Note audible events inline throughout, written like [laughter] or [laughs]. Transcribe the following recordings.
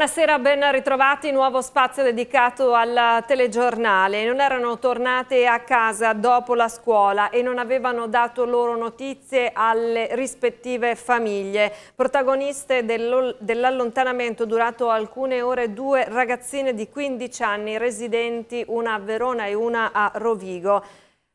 Buonasera, ben ritrovati, nuovo spazio dedicato al telegiornale. Non erano tornate a casa dopo la scuola e non avevano dato loro notizie alle rispettive famiglie. Protagoniste dell'allontanamento durato alcune ore due ragazzine di 15 anni residenti, una a Verona e una a Rovigo.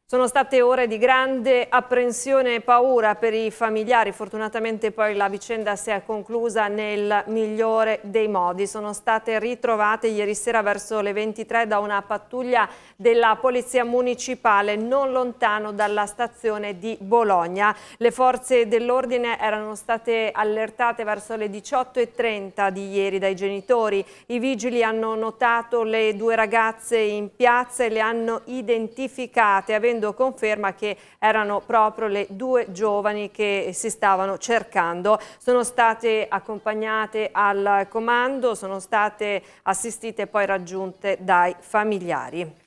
Sono state ore di grande apprensione e paura per i familiari, fortunatamente poi la vicenda si è conclusa nel migliore dei modi. Sono state ritrovate ieri sera verso le 23 da una pattuglia della Polizia Municipale non lontano dalla stazione di Bologna. Le forze dell'ordine erano state allertate verso le 18.30 di ieri dai genitori. I vigili hanno notato le due ragazze in piazza e le hanno identificate avendo avendo conferma che erano proprio le due giovani che si stavano cercando. Sono state accompagnate al comando, sono state assistite e poi raggiunte dai familiari.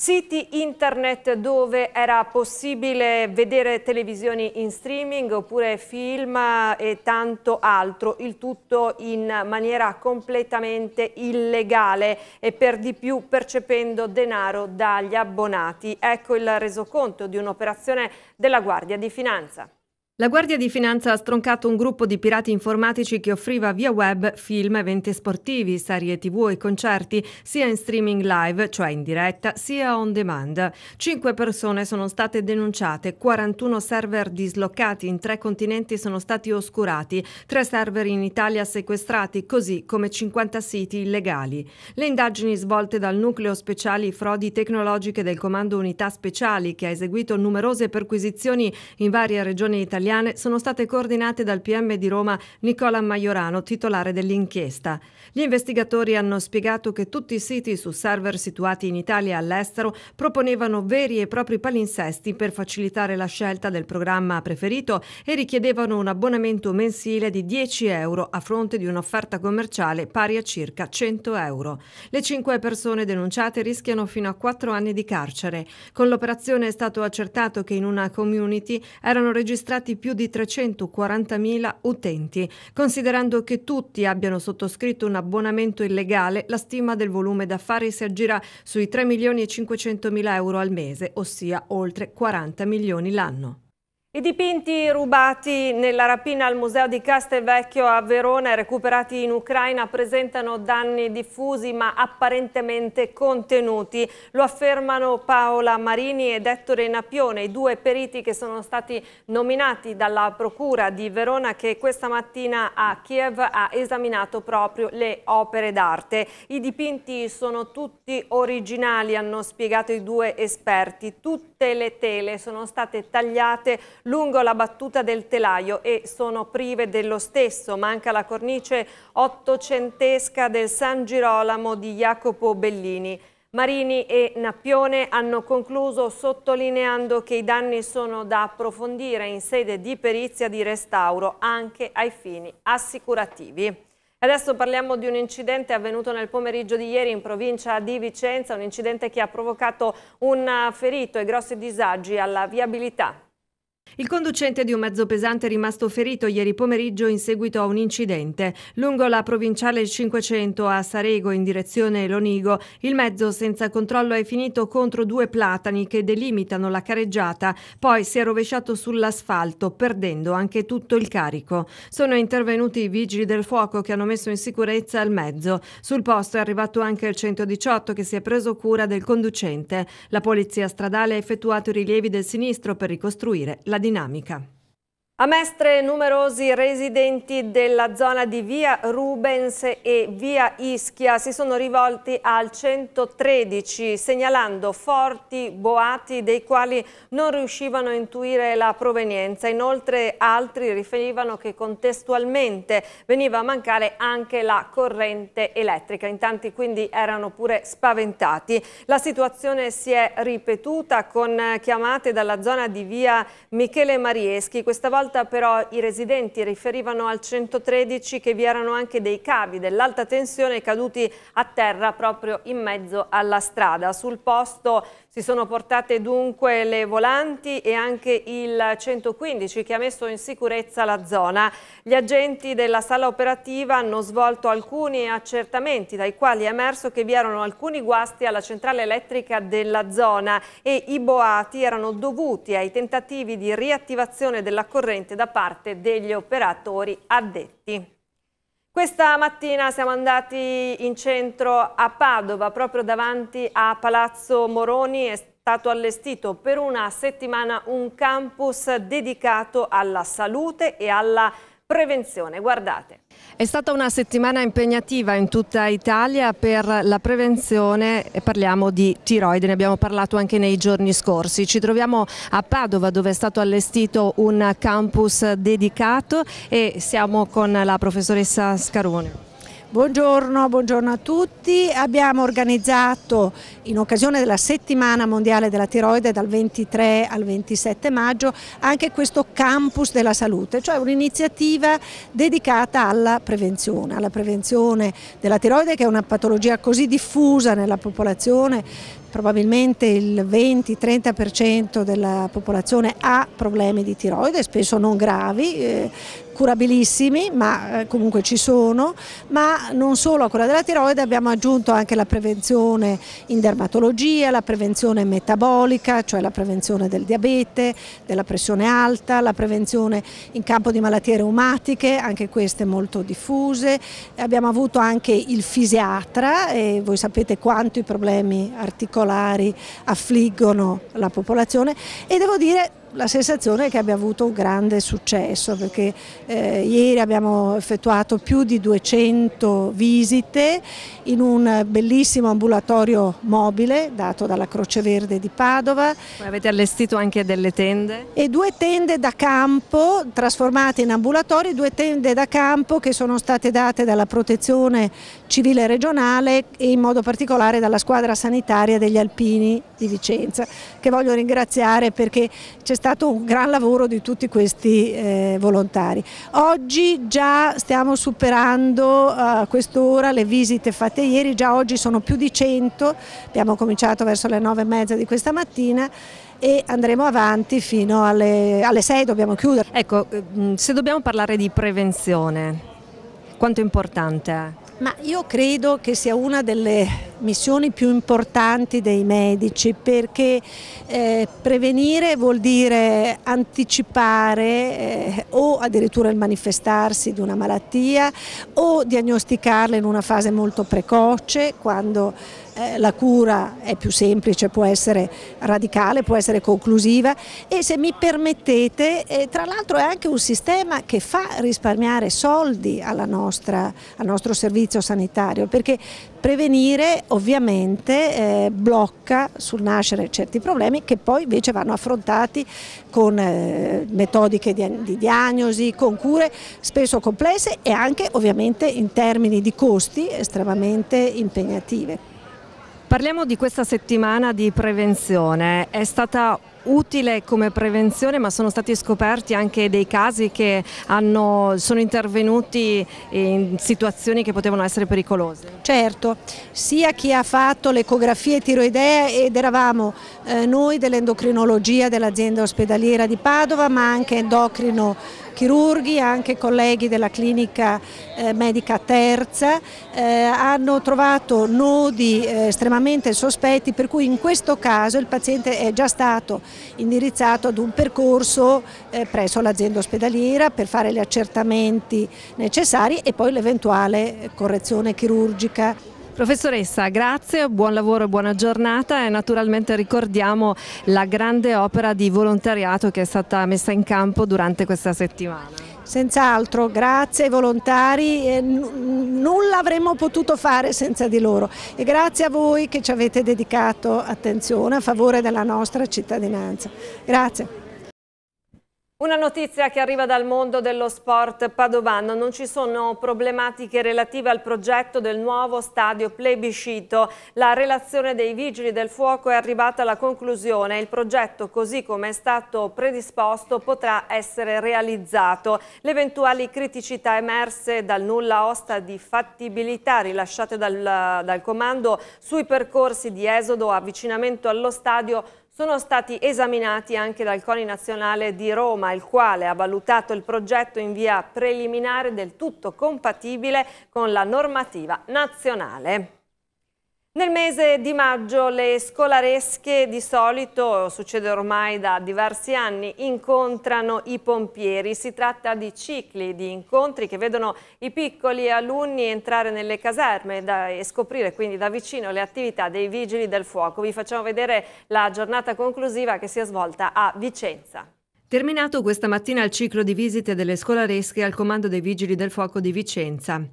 Siti internet dove era possibile vedere televisioni in streaming oppure film e tanto altro, il tutto in maniera completamente illegale e per di più percependo denaro dagli abbonati. Ecco il resoconto di un'operazione della Guardia di Finanza. La Guardia di Finanza ha stroncato un gruppo di pirati informatici che offriva via web film, eventi sportivi, serie tv e concerti, sia in streaming live, cioè in diretta, sia on demand. Cinque persone sono state denunciate, 41 server dislocati in tre continenti sono stati oscurati, tre server in Italia sequestrati, così come 50 siti illegali. Le indagini svolte dal Nucleo Speciali Frodi Tecnologiche del Comando Unità Speciali, che ha eseguito numerose perquisizioni in varie regioni italiane, italiane sono state coordinate dal PM di Roma Nicola Maiorano, titolare dell'inchiesta. Gli investigatori hanno spiegato che tutti i siti su server situati in Italia e all'estero proponevano veri e propri palinsesti per facilitare la scelta del programma preferito e richiedevano un abbonamento mensile di 10 euro a fronte di un'offerta commerciale pari a circa 100 euro. Le cinque persone denunciate rischiano fino a 4 anni di carcere. Con l'operazione è stato accertato che in una community erano registrati più di 340.000 utenti. Considerando che tutti abbiano sottoscritto un abbonamento illegale, la stima del volume d'affari si aggira sui 3 milioni e 500 mila euro al mese, ossia oltre 40 milioni l'anno. I dipinti rubati nella rapina al Museo di Castelvecchio a Verona e recuperati in Ucraina presentano danni diffusi ma apparentemente contenuti. Lo affermano Paola Marini ed Ettore Napione, i due periti che sono stati nominati dalla Procura di Verona che questa mattina a Kiev ha esaminato proprio le opere d'arte. I dipinti sono tutti originali, hanno spiegato i due esperti. Tutte le tele sono state tagliate lungo la battuta del telaio e sono prive dello stesso. Manca la cornice ottocentesca del San Girolamo di Jacopo Bellini. Marini e Nappione hanno concluso sottolineando che i danni sono da approfondire in sede di perizia di restauro anche ai fini assicurativi. Adesso parliamo di un incidente avvenuto nel pomeriggio di ieri in provincia di Vicenza, un incidente che ha provocato un ferito e grossi disagi alla viabilità. Il conducente di un mezzo pesante è rimasto ferito ieri pomeriggio in seguito a un incidente. Lungo la provinciale 500 a Sarego in direzione Lonigo, il mezzo senza controllo è finito contro due platani che delimitano la careggiata, poi si è rovesciato sull'asfalto, perdendo anche tutto il carico. Sono intervenuti i vigili del fuoco che hanno messo in sicurezza il mezzo. Sul posto è arrivato anche il 118 che si è preso cura del conducente. La polizia stradale ha effettuato i rilievi del sinistro per ricostruire la dinamica. A Mestre numerosi residenti della zona di via Rubens e via Ischia si sono rivolti al 113 segnalando forti boati dei quali non riuscivano a intuire la provenienza. Inoltre altri riferivano che contestualmente veniva a mancare anche la corrente elettrica. In tanti quindi erano pure spaventati. La situazione si è ripetuta con chiamate dalla zona di via Michele Marieschi. Questa volta volta però i residenti riferivano al 113 che vi erano anche dei cavi dell'alta tensione caduti a terra proprio in mezzo alla strada. Sul posto si sono portate dunque le volanti e anche il 115 che ha messo in sicurezza la zona. Gli agenti della sala operativa hanno svolto alcuni accertamenti dai quali è emerso che vi erano alcuni guasti alla centrale elettrica della zona e i boati erano dovuti ai tentativi di riattivazione della corrente da parte degli operatori addetti. Questa mattina siamo andati in centro a Padova, proprio davanti a Palazzo Moroni. È stato allestito per una settimana un campus dedicato alla salute e alla prevenzione. Guardate. È stata una settimana impegnativa in tutta Italia per la prevenzione e parliamo di tiroide, ne abbiamo parlato anche nei giorni scorsi. Ci troviamo a Padova dove è stato allestito un campus dedicato e siamo con la professoressa Scarone. Buongiorno, buongiorno, a tutti. Abbiamo organizzato in occasione della settimana mondiale della tiroide dal 23 al 27 maggio anche questo campus della salute, cioè un'iniziativa dedicata alla prevenzione, alla prevenzione della tiroide che è una patologia così diffusa nella popolazione probabilmente il 20-30% della popolazione ha problemi di tiroide, spesso non gravi, eh, curabilissimi, ma eh, comunque ci sono, ma non solo a quella della tiroide abbiamo aggiunto anche la prevenzione in dermatologia, la prevenzione metabolica, cioè la prevenzione del diabete, della pressione alta, la prevenzione in campo di malattie reumatiche, anche queste molto diffuse, abbiamo avuto anche il fisiatra e voi sapete quanto i problemi articolari affliggono la popolazione. E devo dire la sensazione è che abbia avuto un grande successo perché eh, ieri abbiamo effettuato più di 200 visite in un bellissimo ambulatorio mobile dato dalla Croce Verde di Padova. Avete allestito anche delle tende? E due tende da campo trasformate in ambulatori, due tende da campo che sono state date dalla protezione civile regionale e in modo particolare dalla squadra sanitaria degli Alpini di Vicenza che voglio ringraziare perché c'è stato un gran lavoro di tutti questi eh, volontari. Oggi già stiamo superando a quest'ora le visite fatte ieri, già oggi sono più di 100, abbiamo cominciato verso le 9 e mezza di questa mattina e andremo avanti fino alle, alle 6, dobbiamo chiudere. Ecco, mm, se dobbiamo parlare di prevenzione, quanto è importante? Ma io credo che sia una delle missioni più importanti dei medici perché eh, prevenire vuol dire anticipare eh, o addirittura il manifestarsi di una malattia o diagnosticarla in una fase molto precoce quando eh, la cura è più semplice, può essere radicale, può essere conclusiva e se mi permettete, eh, tra l'altro è anche un sistema che fa risparmiare soldi nostra, al nostro servizio sanitario perché prevenire ovviamente eh, blocca sul nascere certi problemi che poi invece vanno affrontati con eh, metodiche di, di, diagnosi, con cure spesso complesse e anche ovviamente in termini di costi estremamente impegnative. Parliamo di questa settimana di prevenzione, è stata utile come prevenzione ma sono stati scoperti anche dei casi che hanno, sono intervenuti in situazioni che potevano essere pericolose. Certo, sia chi ha fatto l'ecografia tiroidea ed eravamo eh, noi dell'endocrinologia dell'azienda ospedaliera di Padova ma anche endocrino chirurghi, anche colleghi della clinica eh, medica terza, eh, hanno trovato nodi eh, estremamente sospetti per cui in questo caso il paziente è già stato indirizzato ad un percorso eh, presso l'azienda ospedaliera per fare gli accertamenti necessari e poi l'eventuale correzione chirurgica. Professoressa, grazie, buon lavoro e buona giornata e naturalmente ricordiamo la grande opera di volontariato che è stata messa in campo durante questa settimana. Senz'altro, grazie ai volontari, nulla avremmo potuto fare senza di loro e grazie a voi che ci avete dedicato attenzione a favore della nostra cittadinanza. Grazie. Una notizia che arriva dal mondo dello sport padovano, non ci sono problematiche relative al progetto del nuovo stadio plebiscito. La relazione dei vigili del fuoco è arrivata alla conclusione. Il progetto così come è stato predisposto potrà essere realizzato. Le eventuali criticità emerse dal nulla osta di fattibilità rilasciate dal, dal comando sui percorsi di esodo avvicinamento allo stadio sono stati esaminati anche dal CONI nazionale di Roma, il quale ha valutato il progetto in via preliminare del tutto compatibile con la normativa nazionale. Nel mese di maggio le scolaresche di solito, succede ormai da diversi anni, incontrano i pompieri. Si tratta di cicli di incontri che vedono i piccoli alunni entrare nelle caserme e scoprire quindi da vicino le attività dei vigili del fuoco. Vi facciamo vedere la giornata conclusiva che si è svolta a Vicenza. Terminato questa mattina il ciclo di visite delle scolaresche al comando dei Vigili del Fuoco di Vicenza.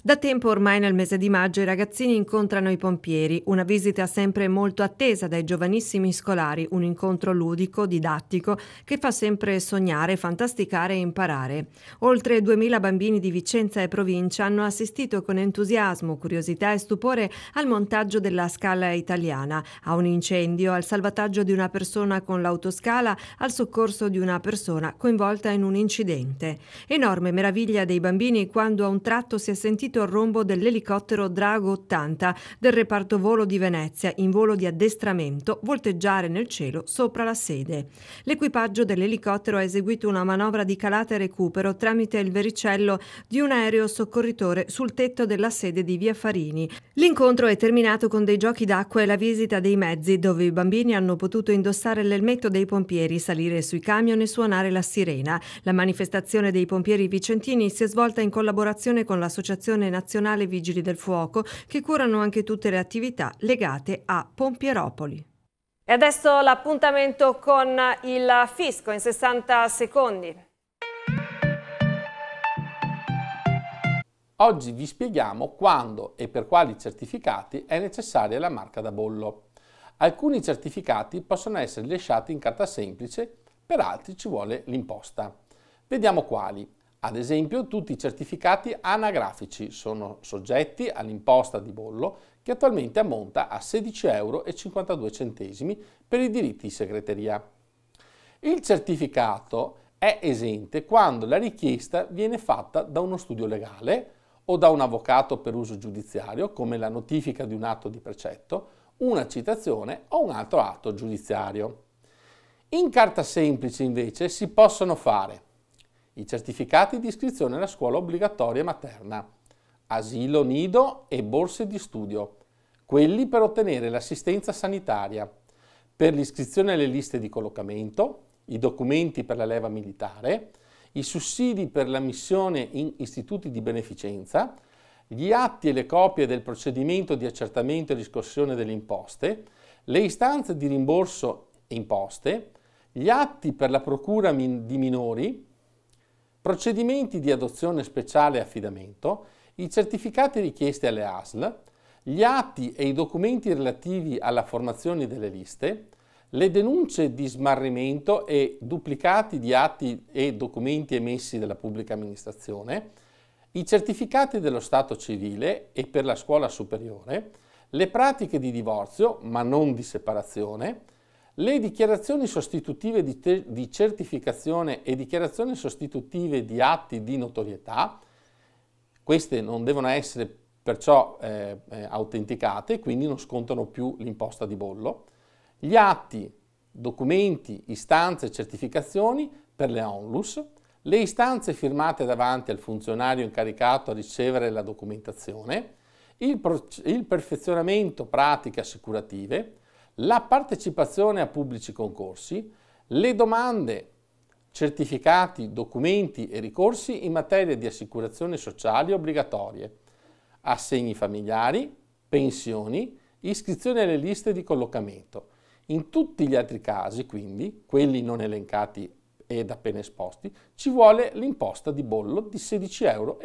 Da tempo ormai nel mese di maggio i ragazzini incontrano i pompieri, una visita sempre molto attesa dai giovanissimi scolari, un incontro ludico, didattico, che fa sempre sognare, fantasticare e imparare. Oltre 2000 bambini di Vicenza e provincia hanno assistito con entusiasmo, curiosità e stupore al montaggio della scala italiana, a un incendio, al salvataggio di una persona con l'autoscala, al soccorso di una persona coinvolta in un incidente. Enorme meraviglia dei bambini quando a un tratto si è sentito sentito il rombo dell'elicottero Drago 80 del reparto volo di Venezia in volo di addestramento volteggiare nel cielo sopra la sede. L'equipaggio dell'elicottero ha eseguito una manovra di calata e recupero tramite il vericello di un aereo soccorritore sul tetto della sede di Via Farini. L'incontro è terminato con dei giochi d'acqua e la visita dei mezzi dove i bambini hanno potuto indossare l'elmetto dei pompieri, salire sui camion e suonare la sirena. La manifestazione dei pompieri vicentini si è svolta in collaborazione con l'associazione Associazione Nazionale Vigili del Fuoco, che curano anche tutte le attività legate a Pompieropoli. E adesso l'appuntamento con il fisco in 60 secondi. Oggi vi spieghiamo quando e per quali certificati è necessaria la marca da bollo. Alcuni certificati possono essere lasciati in carta semplice, per altri ci vuole l'imposta. Vediamo quali. Ad esempio, tutti i certificati anagrafici sono soggetti all'imposta di bollo che attualmente ammonta a 16,52 euro per i diritti di segreteria. Il certificato è esente quando la richiesta viene fatta da uno studio legale o da un avvocato per uso giudiziario, come la notifica di un atto di precetto, una citazione o un altro atto giudiziario. In carta semplice invece si possono fare i certificati di iscrizione alla scuola obbligatoria materna, asilo nido e borse di studio, quelli per ottenere l'assistenza sanitaria, per l'iscrizione alle liste di collocamento, i documenti per la leva militare, i sussidi per la missione in istituti di beneficenza, gli atti e le copie del procedimento di accertamento e riscossione delle imposte, le istanze di rimborso imposte, gli atti per la procura di minori, procedimenti di adozione speciale e affidamento, i certificati richiesti alle ASL, gli atti e i documenti relativi alla formazione delle liste, le denunce di smarrimento e duplicati di atti e documenti emessi dalla pubblica amministrazione, i certificati dello Stato civile e per la scuola superiore, le pratiche di divorzio, ma non di separazione, le dichiarazioni sostitutive di, di, certificazione e dichiarazioni sostitutive di atti di notorietà, queste non devono essere perciò eh, eh, autenticate, quindi non scontano più l'imposta di bollo, gli atti, documenti, istanze e certificazioni per le onlus, le istanze firmate davanti al funzionario incaricato a ricevere la documentazione, il, il perfezionamento pratiche assicurative, la partecipazione a pubblici concorsi, le domande, certificati, documenti e ricorsi in materia di assicurazioni sociali obbligatorie, assegni familiari, pensioni, iscrizione alle liste di collocamento. In tutti gli altri casi, quindi, quelli non elencati ed appena esposti, ci vuole l'imposta di bollo di 16,52 euro.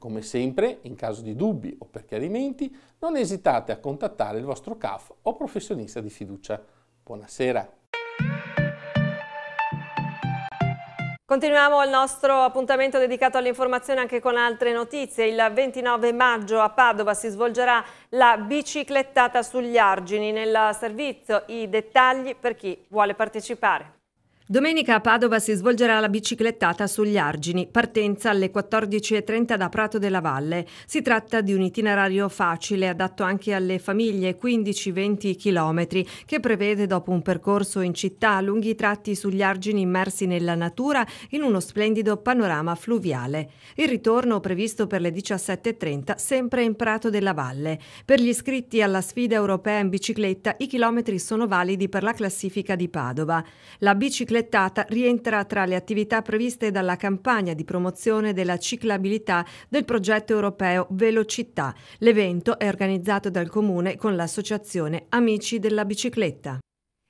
Come sempre, in caso di dubbi o per chiarimenti, non esitate a contattare il vostro CAF o professionista di fiducia. Buonasera! Continuiamo il nostro appuntamento dedicato all'informazione anche con altre notizie. Il 29 maggio a Padova si svolgerà la biciclettata sugli argini. Nel servizio i dettagli per chi vuole partecipare. Domenica a Padova si svolgerà la biciclettata sugli Argini, partenza alle 14.30 da Prato della Valle. Si tratta di un itinerario facile, adatto anche alle famiglie, 15-20 km, che prevede dopo un percorso in città lunghi tratti sugli argini immersi nella natura in uno splendido panorama fluviale. Il ritorno previsto per le 17.30 sempre in Prato della Valle. Per gli iscritti alla sfida europea in bicicletta i chilometri sono validi per la classifica di Padova. La bicicletta biciclettata rientra tra le attività previste dalla campagna di promozione della ciclabilità del progetto europeo Velocittà. L'evento è organizzato dal Comune con l'associazione Amici della Bicicletta.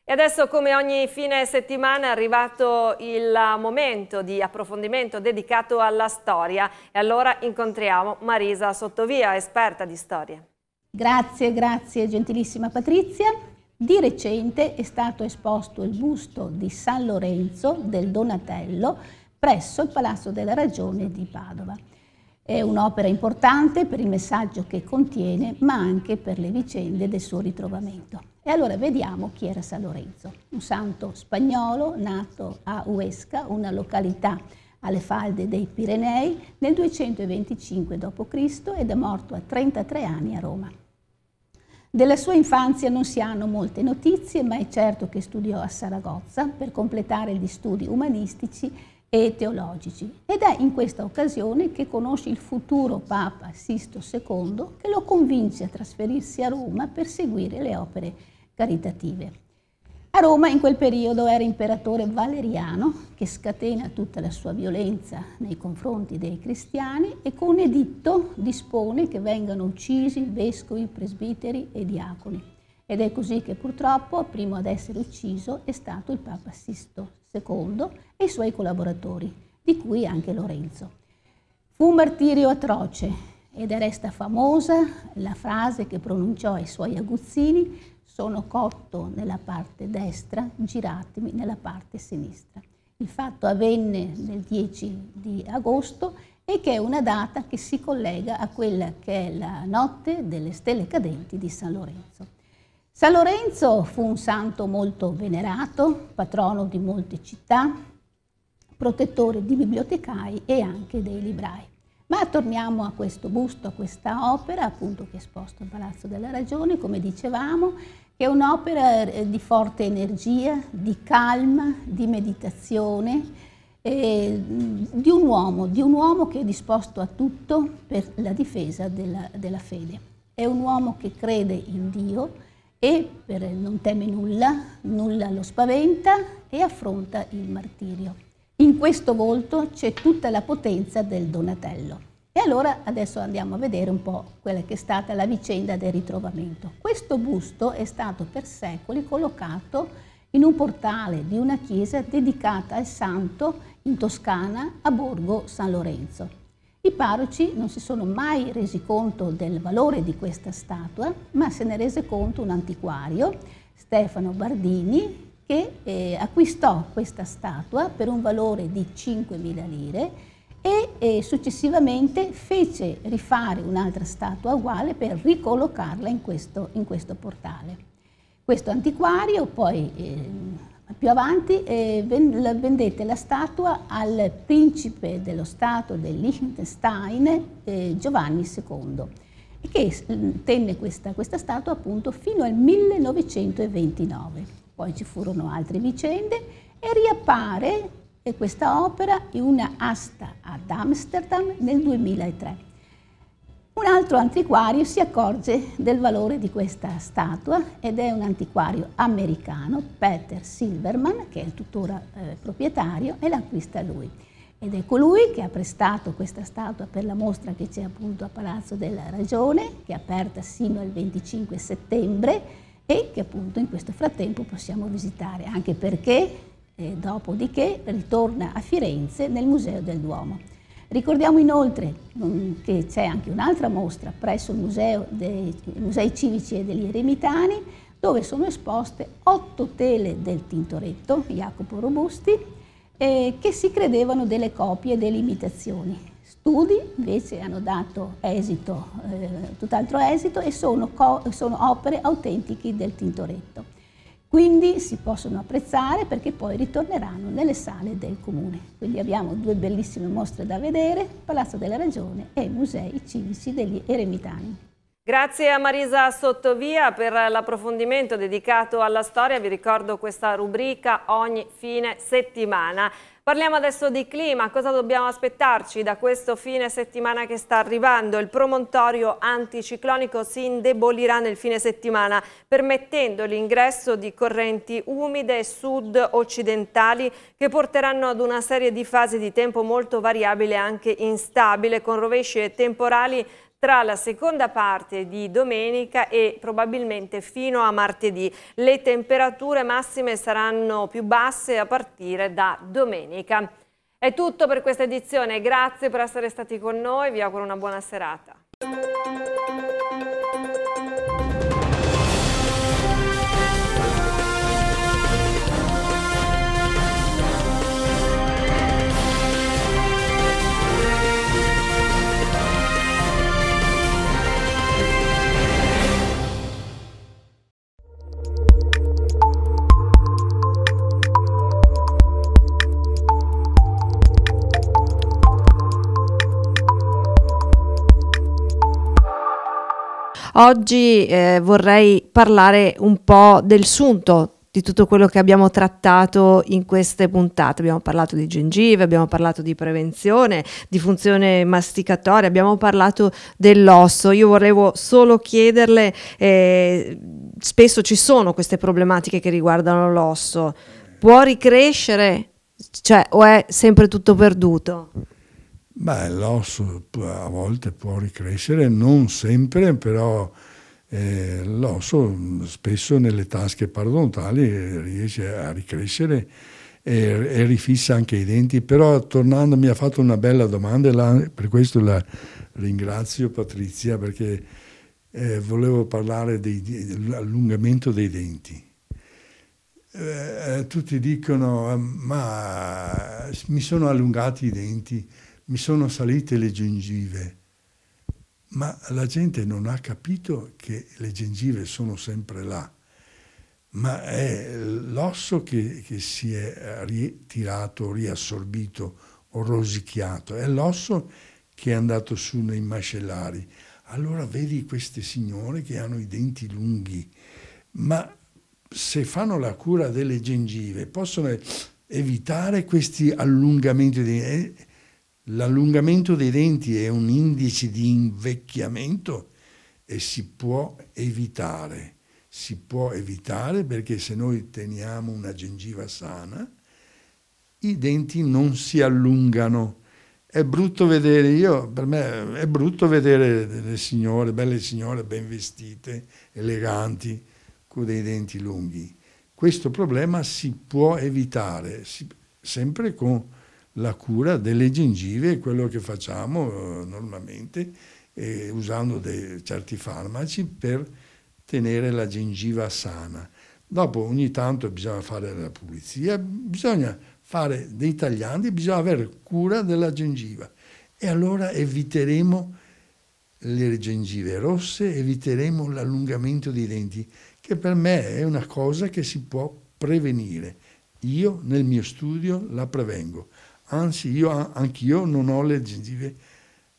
E adesso come ogni fine settimana è arrivato il momento di approfondimento dedicato alla storia e allora incontriamo Marisa Sottovia, esperta di storia. Grazie, grazie gentilissima Patrizia. Di recente è stato esposto il busto di San Lorenzo del Donatello presso il Palazzo della Ragione di Padova. È un'opera importante per il messaggio che contiene, ma anche per le vicende del suo ritrovamento. E allora vediamo chi era San Lorenzo, un santo spagnolo nato a Huesca, una località alle falde dei Pirenei, nel 225 d.C. ed è morto a 33 anni a Roma. Della sua infanzia non si hanno molte notizie, ma è certo che studiò a Saragozza per completare gli studi umanistici e teologici ed è in questa occasione che conosce il futuro Papa Sisto II che lo convince a trasferirsi a Roma per seguire le opere caritative. A Roma in quel periodo era imperatore Valeriano che scatena tutta la sua violenza nei confronti dei cristiani e con editto dispone che vengano uccisi vescovi, presbiteri e diaconi. Ed è così che purtroppo primo ad essere ucciso è stato il Papa Sisto II e i suoi collaboratori, di cui anche Lorenzo. Fu un martirio atroce ed resta famosa la frase che pronunciò ai suoi aguzzini sono cotto nella parte destra, giratemi nella parte sinistra. Il fatto avvenne nel 10 di agosto e che è una data che si collega a quella che è la notte delle stelle cadenti di San Lorenzo. San Lorenzo fu un santo molto venerato, patrono di molte città, protettore di bibliotecai e anche dei librai. Ma torniamo a questo busto, a questa opera, appunto che è esposto al Palazzo della Ragione, come dicevamo, è un'opera eh, di forte energia, di calma, di meditazione, eh, di, un uomo, di un uomo che è disposto a tutto per la difesa della, della fede. È un uomo che crede in Dio e non teme nulla, nulla lo spaventa e affronta il martirio. In questo volto c'è tutta la potenza del Donatello. E allora adesso andiamo a vedere un po' quella che è stata la vicenda del ritrovamento. Questo busto è stato per secoli collocato in un portale di una chiesa dedicata al santo in Toscana a Borgo San Lorenzo. I parroci non si sono mai resi conto del valore di questa statua, ma se ne rese conto un antiquario, Stefano Bardini, che eh, acquistò questa statua per un valore di 5.000 lire e eh, successivamente fece rifare un'altra statua uguale per ricollocarla in questo, in questo portale. Questo antiquario poi eh, più avanti eh, vendette la statua al principe dello stato del Liechtenstein eh, Giovanni II che tenne questa, questa statua appunto fino al 1929 poi ci furono altre vicende e riappare questa opera in una asta ad Amsterdam nel 2003. Un altro antiquario si accorge del valore di questa statua ed è un antiquario americano, Peter Silverman, che è il tuttora eh, proprietario, e l'acquista lui. Ed è colui che ha prestato questa statua per la mostra che c'è appunto a Palazzo della Ragione, che è aperta sino al 25 settembre e che appunto in questo frattempo possiamo visitare, anche perché eh, dopodiché ritorna a Firenze nel Museo del Duomo. Ricordiamo inoltre um, che c'è anche un'altra mostra presso il Museo dei Musei Civici e degli Eremitani dove sono esposte otto tele del Tintoretto, Jacopo Robusti, eh, che si credevano delle copie e delle imitazioni. Studi invece hanno dato esito, eh, tutt'altro esito e sono, sono opere autentiche del Tintoretto. Quindi si possono apprezzare perché poi ritorneranno nelle sale del comune. Quindi abbiamo due bellissime mostre da vedere, Palazzo della Ragione e musei civici degli Eremitani. Grazie a Marisa Sottovia per l'approfondimento dedicato alla storia. Vi ricordo questa rubrica ogni fine settimana. Parliamo adesso di clima, cosa dobbiamo aspettarci da questo fine settimana che sta arrivando? Il promontorio anticiclonico si indebolirà nel fine settimana permettendo l'ingresso di correnti umide sud-occidentali che porteranno ad una serie di fasi di tempo molto variabile e anche instabile con rovesci temporali tra la seconda parte di domenica e probabilmente fino a martedì. Le temperature massime saranno più basse a partire da domenica. È tutto per questa edizione, grazie per essere stati con noi, vi auguro una buona serata. Oggi eh, vorrei parlare un po' del sunto di tutto quello che abbiamo trattato in queste puntate. Abbiamo parlato di gengive, abbiamo parlato di prevenzione, di funzione masticatoria, abbiamo parlato dell'osso. Io volevo solo chiederle, eh, spesso ci sono queste problematiche che riguardano l'osso, può ricrescere cioè, o è sempre tutto perduto? Beh, l'osso a volte può ricrescere, non sempre, però eh, l'osso spesso nelle tasche parodontali riesce a ricrescere e, e, rifissa anche i denti. Però tornando mi ha fatto una bella domanda e per questo la ringrazio Patrizia perché eh, volevo parlare dell'allungamento dei denti. Eh, tutti dicono ma mi sono allungati i denti mi sono salite le gengive, ma la gente non ha capito che le gengive sono sempre là, ma è l'osso che, che si è ritirato, riassorbito o rosicchiato, è l'osso che è andato su nei mascellari. Allora vedi queste signore che hanno i denti lunghi, ma se fanno la cura delle gengive possono evitare questi allungamenti. L'allungamento dei denti è un indice di invecchiamento e si può evitare. Si può evitare perché se noi teniamo una gengiva sana, i denti non si allungano. È brutto vedere, io, per me è brutto vedere delle signore, belle signore ben vestite, eleganti, con dei denti lunghi. Questo problema si può evitare, si, sempre con la cura delle gengive, quello che facciamo eh, normalmente eh, usando dei, certi farmaci per tenere la gengiva sana. Dopo ogni tanto bisogna fare la pulizia, bisogna fare dei tagliandi, bisogna avere cura della gengiva e allora eviteremo le gengive rosse, eviteremo l'allungamento dei denti, che per me è una cosa che si può prevenire. Io nel mio studio la prevengo anzi io, anch'io non ho le gengive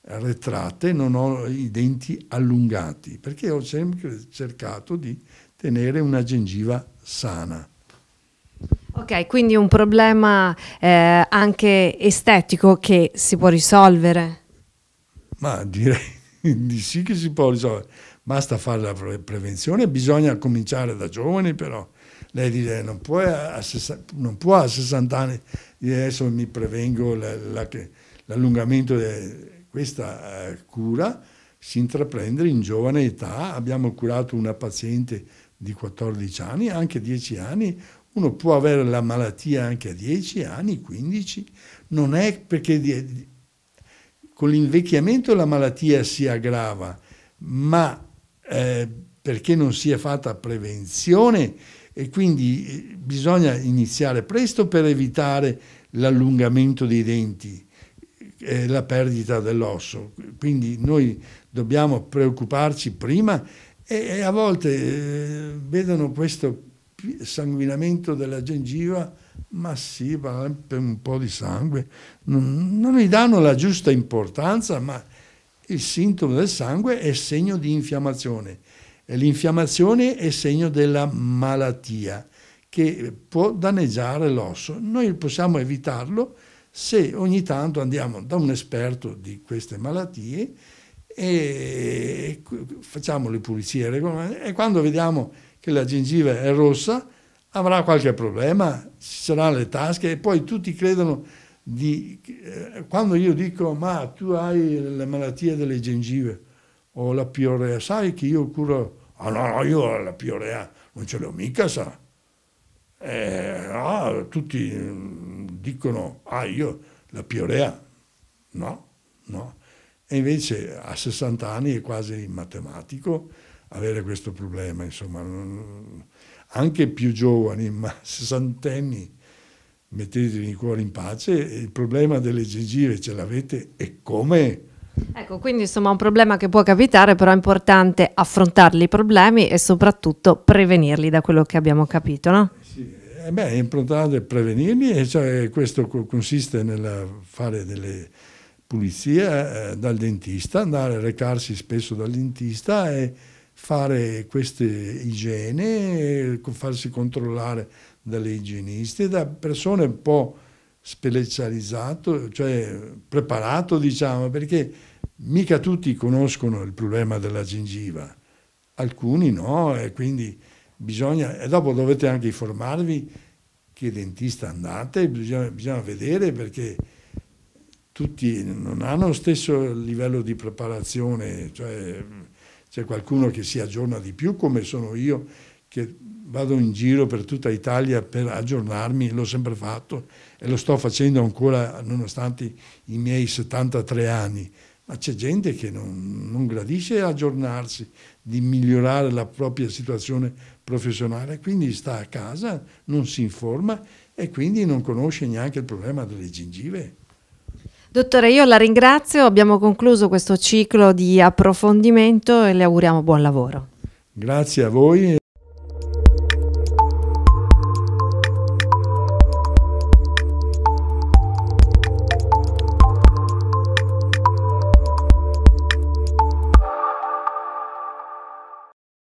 retratte, non ho i denti allungati, perché ho sempre cercato di tenere una gengiva sana. Ok, quindi un problema eh, anche estetico che si può risolvere? Ma direi [laughs] di sì che si può risolvere. Basta fare la prevenzione, bisogna cominciare da giovani però. Lei dice non può a, 60, non può a 60 anni io adesso mi prevengo l'allungamento di questa eh, cura. Si intraprende in giovane età. Abbiamo curato una paziente di 14 anni, anche 10 anni, uno può avere la malattia anche a 10 anni, 15, non è perché con l'invecchiamento la malattia si aggrava, ma eh, perché non si è fatta prevenzione e quindi eh, bisogna iniziare presto per evitare l'allungamento dei denti, eh, la perdita dell'osso. Quindi noi dobbiamo preoccuparci prima e, e a volte eh, vedono questo sanguinamento della gengiva, ma sì, va per un po' di sangue, non, gli danno la giusta importanza, ma il sintomo del sangue è segno di infiammazione e l'infiammazione è segno della malattia che può danneggiare l'osso. Noi possiamo evitarlo se ogni tanto andiamo da un esperto di queste malattie e facciamo le pulizie regolari e quando vediamo che la gengiva è rossa avrà qualche problema, ci saranno le tasche e poi tutti credono di... Eh, quando io dico ma tu hai la malattia delle gengive o la piorea, sai che io curo... Ah no, no, io la piorea non ce l'ho mica, sa. Eh, no, tutti mm, dicono, ah io la piorea. No, no. E invece a 60 anni è quasi matematico avere questo problema, insomma, anche più giovani, ma [laughs] sessantenni, mettetevi il cuore in pace, il problema delle gengive ce l'avete e come? Ecco, quindi insomma un problema che può capitare, però è importante affrontarli i problemi e soprattutto prevenirli da quello che abbiamo capito, no? Sì, eh beh, è importante prevenirli e cioè questo consiste nel fare delle pulizie eh, dal dentista, andare a recarsi spesso dal dentista e fare queste igiene, farsi controllare dalle igieniste, da persone un po' specializzato, cioè preparato diciamo, perché mica tutti conoscono il problema della gengiva, alcuni no, e quindi bisogna, e dopo dovete anche informarvi che dentista andate, bisogna, bisogna vedere perché tutti non hanno lo stesso livello di preparazione, cioè c'è qualcuno che si aggiorna di più come sono io che vado in giro per tutta Italia per aggiornarmi, l'ho sempre fatto e lo sto facendo ancora nonostante i miei 73 anni, ma c'è gente che non, non gradisce aggiornarsi, di migliorare la propria situazione professionale, quindi sta a casa, non si informa e quindi non conosce neanche il problema delle gengive. Dottore, io la ringrazio, abbiamo concluso questo ciclo di approfondimento e le auguriamo buon lavoro. Grazie a voi.